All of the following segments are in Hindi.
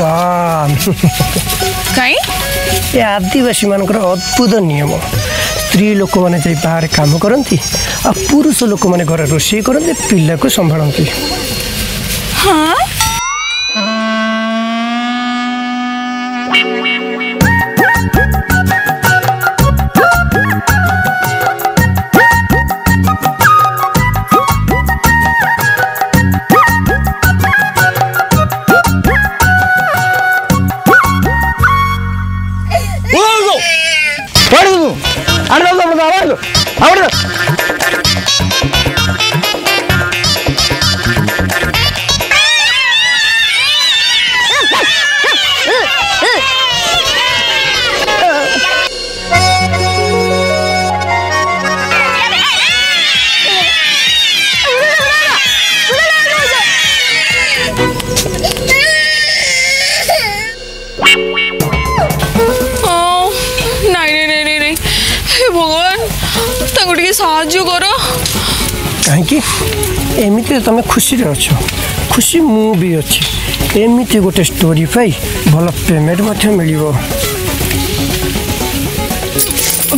గాన్ కై ଏ ଆଦିବାସୀମାନଙ୍କର ଅଦ୍ଭୁତ ନିୟମ ସ୍ତ୍ରୀ ଲୋକମାନେ ଯାଇ ବାହାରେ କାମ କରନ୍ତି ଆଉ ପୁରୁଷ ଲୋକମାନେ ଘରେ ରୋଷେଇ କରନ୍ତି ପିଲାକୁ ସମ୍ଭାଳନ୍ତି ହଁ କାହିଁକି ଏମିତିରେ ତୁମେ ଖୁସିରେ ଅଛ ଖୁସି ମୁଁ ବି ଅଛି ଏମିତି ଗୋଟେ ଷ୍ଟୋରି ପାଇ ଭଲ ପେମେଣ୍ଟ ମଧ୍ୟ ମିଳିବ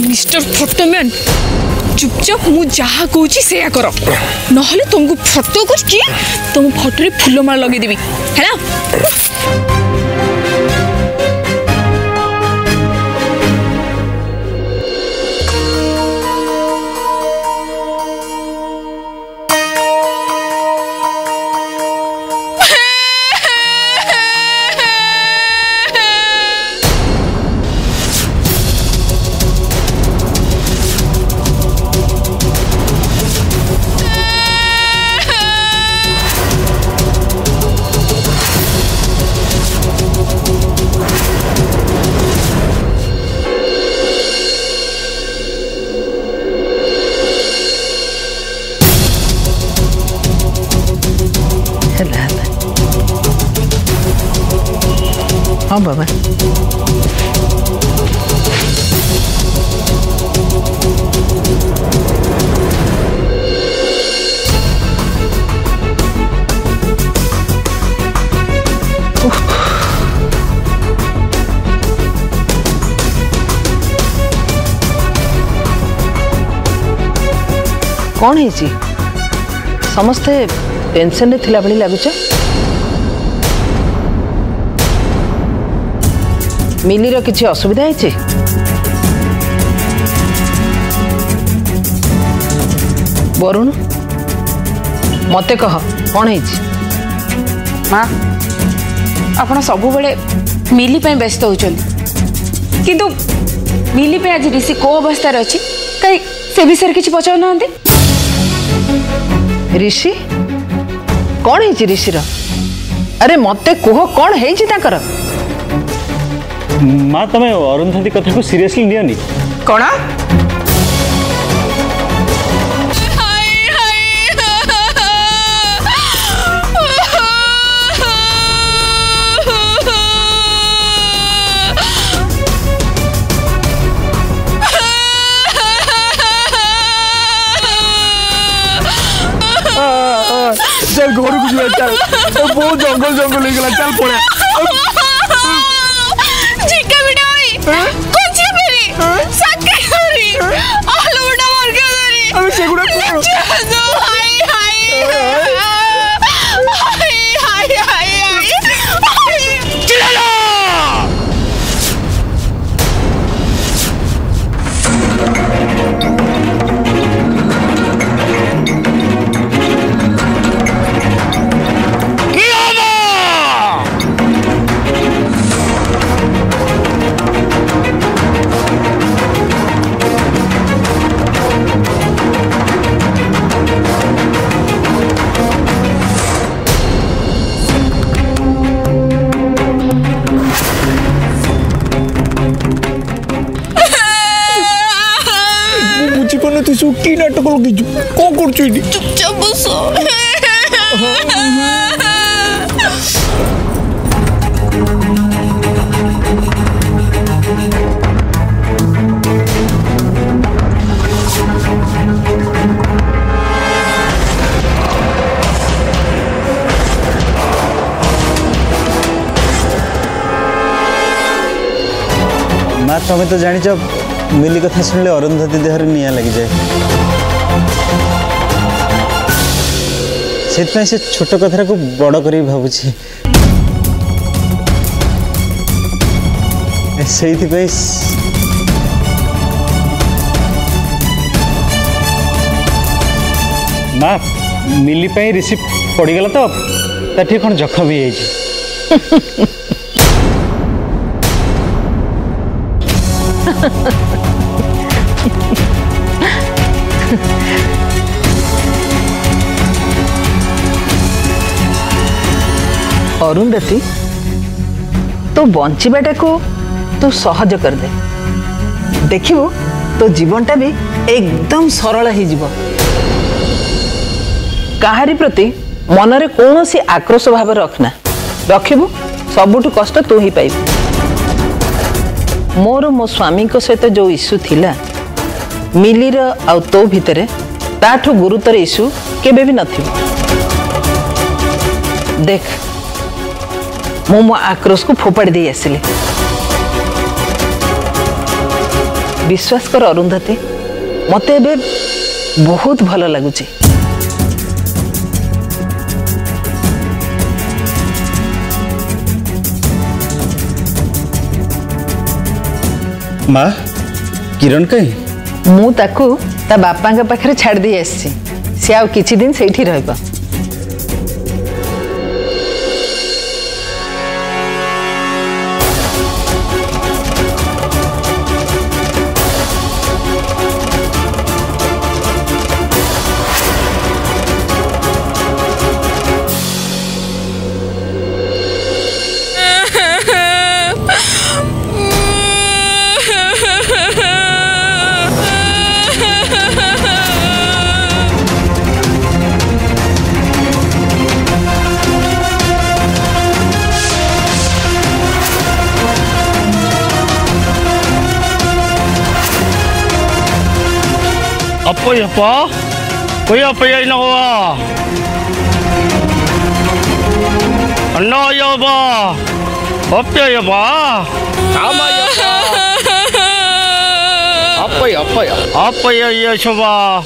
ମିଷ୍ଟର ଫଟୋମ୍ୟାନ୍ চুপচাপ মু যাহা কৌছি সেয়া কর নহলে তোমাকে ফটো করছি তোম ফটোরে ফুলমাল লগাই দেবি হ্যাঁ हाँ बाबा कौन है समस्ते टेनसन रे थिला মিলির কিছু অসুবিধা হয়েছে বরুণ মতে কহ কণ হয়েছে মা আপনার সবুলে মিলি পাই ব্যস্ত হচ্ছেন কিন্তু মিলি পাই আজ ঋষি কো অবস্থার অছি কাই সে বিষয়ে কিছু পচাউ না ঋষি কণ হয়েছে ঋষির আরে মতে কুহ কণ হয়েছে তাঁকর माँ तुम अरुंधति कथा को सीरीयसली नियनी कौन घर को बहुत जंगल जंगल चल पड़ा करू की कौन करू चुपचाप बसो ମା ତମେ ତ ଜାଣିଛ ମିଲି କଥା ଶୁଣିଲେ ଅରୁନ୍ଧତୀ ଦେହରେ ନିଆଁ ଲାଗିଯାଏ ସେଥିପାଇଁ ସେ ଛୋଟ କଥାଟାକୁ ବଡ଼ କରିକି ଭାବୁଛି ସେଇଥିପାଇଁ ମା ମିଲି ପାଇଁ ରିସିପ୍ଟ ପଡ଼ିଗଲା ତ ତା ଟିକେ କ'ଣ ଜଖମ ହେଇଯାଇଛି Ha ha ha. अरुंधति तो बचाटा को तू सहज कर दे देख तो जीवनटा भी एकदम सरल कहारी प्रति मनरे कौन सी आक्रोश भाव रखना रख सब कष्ट तू ही पाइबू मोर मो स्वामी सहित जो इश्यू थिला, ମିଲିର ଆଉ ତୋ ଭିତରେ ତାଠୁ ଗୁରୁତର ଇସ୍ୟୁ କେବେ ବି ନଥିବ ଦେଖ ମୁଁ ମୋ ଆକ୍ରୋଶକୁ ଫୋପାଡ଼ି ଦେଇ ଆସିଲି ବିଶ୍ୱାସ କର ଅରୁନ୍ଧତୀ ମୋତେ ଏବେ ବହୁତ ଭଲ ଲାଗୁଛି ମା କିରଣ କାହିଁ ମୁଁ ତାକୁ ତା ବାପାଙ୍କ ପାଖରେ ଛାଡ଼ିଦେଇ ଆସିଛି ସେ ଆଉ କିଛି ଦିନ ସେଇଠି ରହିବ Ay, apa? Kuya, payay na ko ah. Ano ya ba? Apa ya ba? Tama ya ba? Apa ya, apa ya? Apa ya ya siya ba?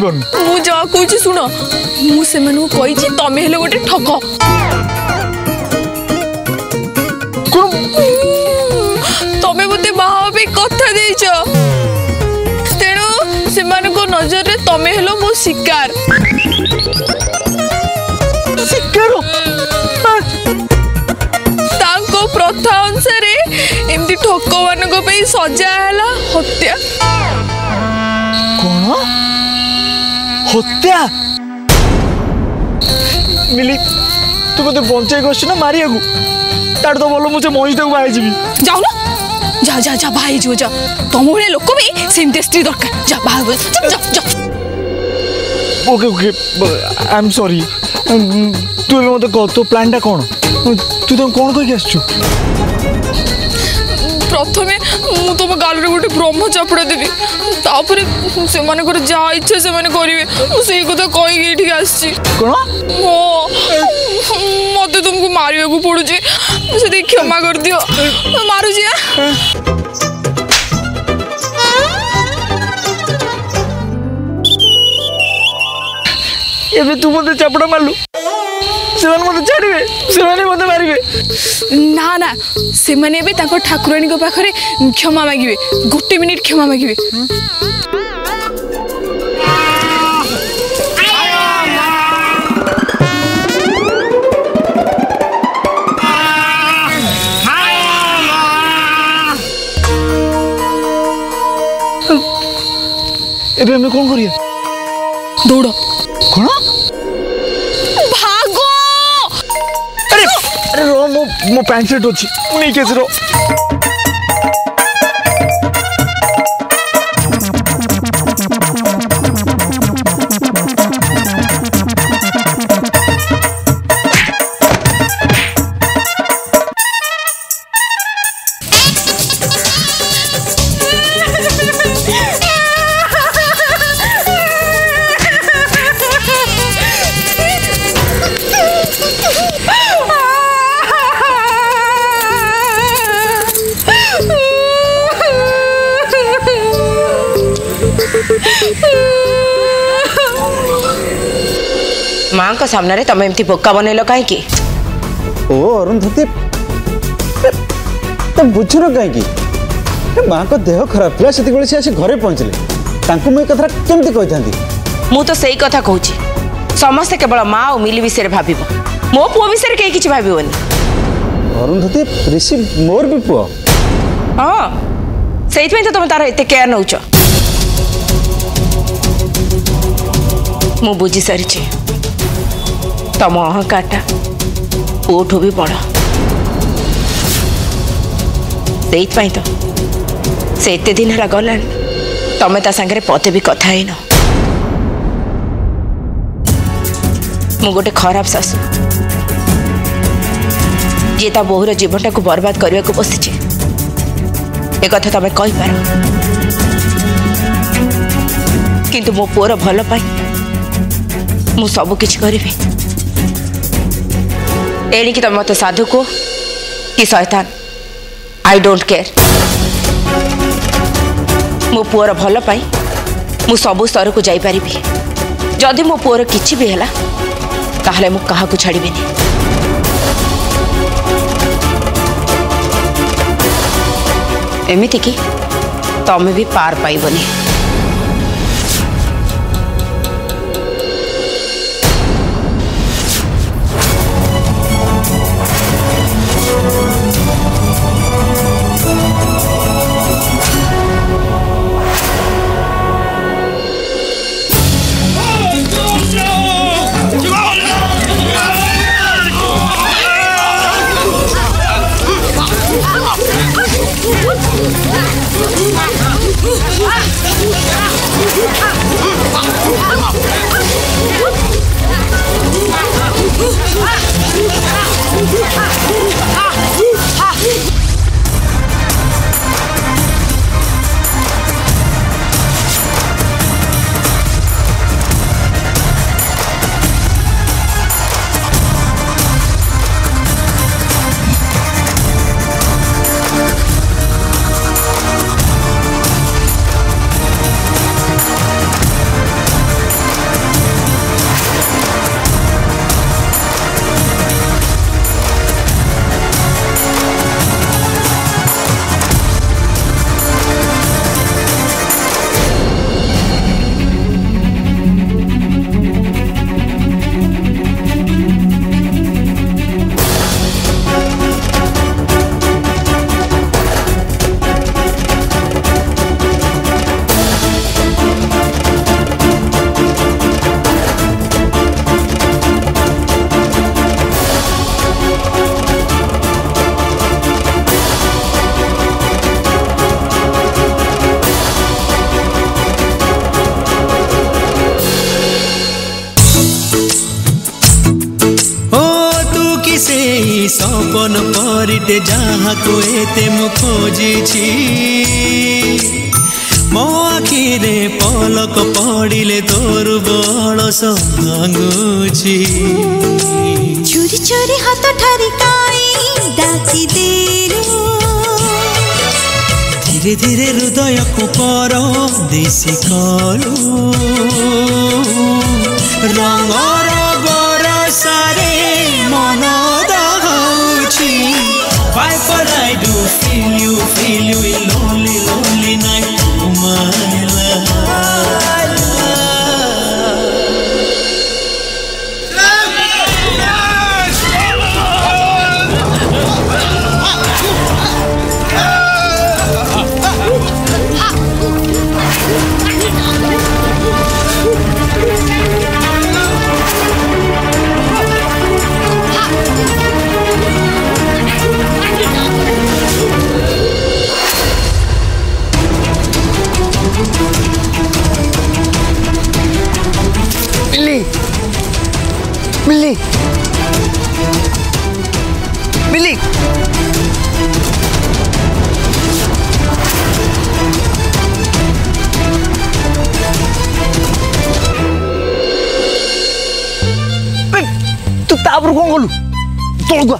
ମିଳିବନି ମୁଁ ଯାହା କହୁଛି ଶୁଣ ମୁଁ ସେମାନଙ୍କୁ କହିଛି ତମେ ହେଲେ ଗୋଟେ ଠକ ତମେ ମୋତେ ବାହା ପାଇଁ କଥା ଦେଇଛ ତେଣୁ ସେମାନଙ୍କ ନଜରରେ ତମେ ହେଲ ମୋ ଶିକାର ଶିକାର ତାଙ୍କ ପ୍ରଥା ଅନୁସାରେ ଏମିତି ଠକମାନଙ୍କ ପାଇଁ ସଜା ହେଲା ହତ୍ୟା হত্যা মিলি তুই মতো বঞ্চাই করছো না মারিয়াকু তার তো বলো মুছে মহিষটাকে ভাই যাবি যাও না যা যা যা ভাই যাও যা তোমার লোক কবি সেমতে স্ত্রী দরকার যা বাহাই যা যা যা okay okay I am sorry তুই মতো কহ তো প্ল্যানটা কোন তুই তো কোন কই আসছো প্রথমে মু তো गोटे ब्रह्मचपड़ देवी तापर से जहाँ इच्छा से करेंगे मुझे कथा कही आसी मत तुमको मारे पड़ू क्षमा कर दियो मारुची एबे तू मते चपड़ा मारलू ସେମାନେ ମୋତେ ଛାଡ଼ିବେ ସେମାନେ ମୋତେ ମାରିବେ ନା ନା ସେମାନେ ଏବେ ତାଙ୍କ ଠାକୁରାଣୀଙ୍କ ପାଖରେ କ୍ଷମା ମାଗିବେ ଗୋଟେ ମିନିଟ୍ କ୍ଷମା ମାଗିବେ ଏବେ ଆମେ କ'ଣ କରିବା ଦୌଡ଼ କ'ଣ मो पैंट सेट अच्छी नहीं कैसे ମାନଙ୍କ ସାମ୍ନାରେ ତମେ ଏମିତି ବୋକା ବନେଇଲ କାହିଁକି ଓ ଅରୁନ୍ଧତୀ ବୁଝୁନ କାହିଁକି ମାଙ୍କ ଦେହ ଖରାପ ଥିଲା ସେତେବେଳେ ସେ ଆସି ଘରେ ପହଞ୍ଚିଲେ ତାଙ୍କୁ ମୁଁ ଏ କଥା କେମିତି କହିଥାନ୍ତି ମୁଁ ତ ସେଇ କଥା କହୁଛି ସମସ୍ତେ କେବଳ ମା ଆଉ ମିଲି ବିଷୟରେ ଭାବିବ ମୋ ପୁଅ ବିଷୟରେ କେହି କିଛି ଭାବିବନି ଅରୁନ୍ଧତୀ ରିଷି ମୋର ବି ପୁଅ ହଁ ସେଇଥିପାଇଁ ତ ତମେ ତାର ଏତେ କେୟାର ନେଉଛ ମୁଁ ବୁଝିସାରିଛି ତମ ଅହଙ୍କାରଟା କୋଉଠୁ ବି ବଡ଼ ସେଇଥିପାଇଁ ତ ସେ ଏତେ ଦିନ ହେଲା ଗଲାଣି ତମେ ତା ସାଙ୍ଗରେ ପଦେ ବି କଥା ହେଇନ ମୁଁ ଗୋଟେ ଖରାପ ଶାଶୁ ଯିଏ ତା ବୋହୂର ଜୀବନଟାକୁ ବର୍ବାଦ କରିବାକୁ ବସିଛି ଏ କଥା ତମେ କହିପାର କିନ୍ତୁ ମୋ ପୁଅର ଭଲ ପାଇଁ ମୁଁ ସବୁ କିଛି କରିବି एणी की तुम मत साधु को कि सैतान आई डोंट केयर मो पुअर भल पाई मु सबु स्तर को जाई परबी जदी मो पुअर किछि भी हला ताहले मु कहा को छाड़ीबेनी एमिति की तमे भी पार पाइबनी সপন পরিতে যাহাকু এতে মু খোঁজিছি ମୋ ଆଖିରେ ପଲକ ପଡ଼ିଲେ ତୋରୁ ବଳସ ଭାଙ୍ଗୁଛି ଛୁରୀ ଛୁରୀ ହାତ ଠାରି କାଇଁ ଡାକି ଦେଲୁ ଧୀରେ ଧୀରେ ହୃଦୟକୁ ପର ଦେଶୀ କଲୁ ରଙ୍ଗର filho, o e तापर कौन गलु तोड़ गा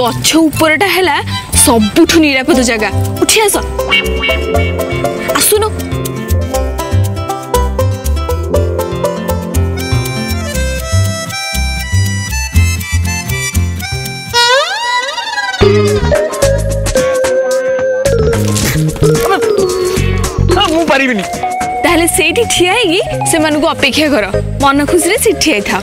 गच्छ ऊपर टा हैला सब उठु निरापद जगह उठिया सो आ सुनो ताहले ठिया है कि से मन को अपेक्षा करो मन खुश रहे सेठी था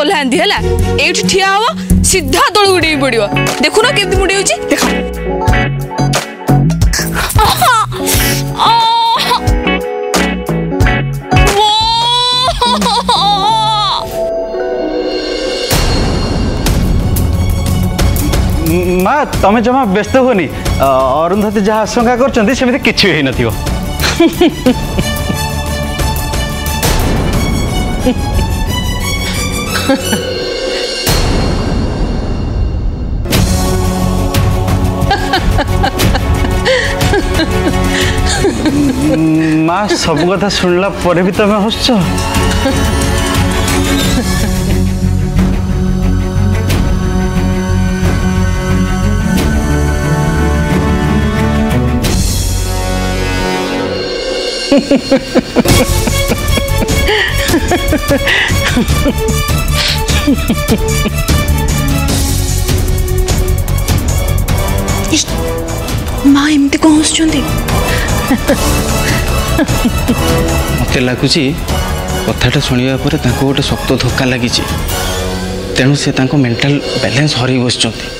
ଓହ୍ଲାନ୍ତି ହେଲା ଏଇଠି ଠିଆ ହବ ସିଧା ତଳକୁ ଡେଇଁ ପଡିବ ଦେଖୁନ କେମିତି ମୁଁ ଦେଖ ମା ତମେ ଜମା ବ୍ୟସ୍ତ ହୁଅନି ଅରୁନ୍ଧତୀ ଯାହା ଆଶଙ୍କା କରୁଛନ୍ତି ସେମିତି କିଛି ହେଇନଥିବ ମା ସବୁ କଥା ଶୁଣିଲା ପରେ ବି ତମେ ହସୁଛ ha ha ha माँ कौन हसुच्च मत लगुच कथाटा शुणापर पर गोटे शक्त धक्का लगी तेणु से मेंटल बैलेंस हर बस